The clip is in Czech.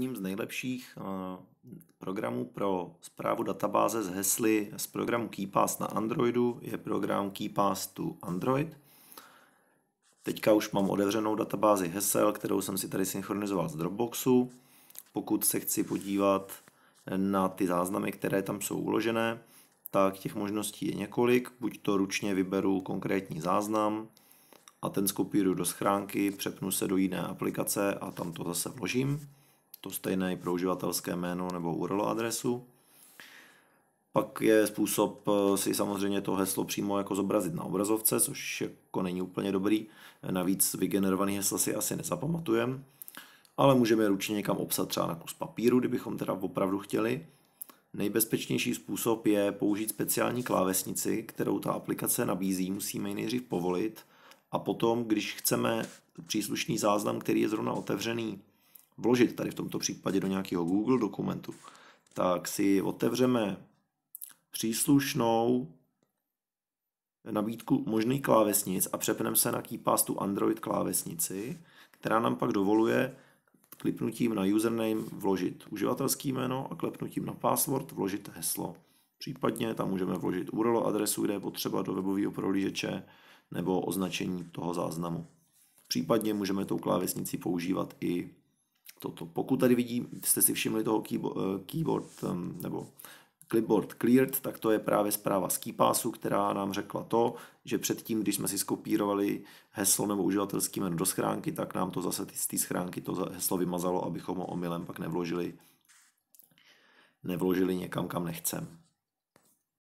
Jedním z nejlepších programů pro zprávu databáze z hesly z programu KeyPass na Androidu je program KeyPass to Android. Teďka už mám otevřenou databázi hesel, kterou jsem si tady synchronizoval z Dropboxu. Pokud se chci podívat na ty záznamy, které tam jsou uložené, tak těch možností je několik. Buď to ručně vyberu konkrétní záznam a ten skopíruju do schránky, přepnu se do jiné aplikace a tam to zase vložím to stejné i pro uživatelské jméno nebo URL adresu. Pak je způsob eh, si samozřejmě to heslo přímo jako zobrazit na obrazovce, což jako není úplně dobrý. Navíc vygenerovaný hesla si asi nezapamatujeme, ale můžeme ručně někam obsat třeba na kus papíru, kdybychom teda opravdu chtěli. Nejbezpečnější způsob je použít speciální klávesnici, kterou ta aplikace nabízí, musíme ji nejdřív povolit a potom, když chceme příslušný záznam, který je zrovna otevřený, vložit tady v tomto případě do nějakého Google dokumentu, tak si otevřeme příslušnou nabídku možných klávesnic a přepneme se na KeyPass tu Android klávesnici, která nám pak dovoluje kliknutím na username vložit uživatelský jméno a klepnutím na password vložit heslo. Případně tam můžeme vložit URL adresu, kde je potřeba do webového prohlížeče nebo označení toho záznamu. Případně můžeme tou klávesnicí používat i toto. Pokud tady vidím, jste si všimli toho eh, keyboard nebo clipboard cleared, tak to je právě zpráva z KeyPassu, která nám řekla to, že předtím, když jsme si skopírovali heslo nebo uživatelský jméno do schránky, tak nám to zase z té schránky to heslo vymazalo, abychom ho omylem pak nevložili, nevložili někam, kam nechcem.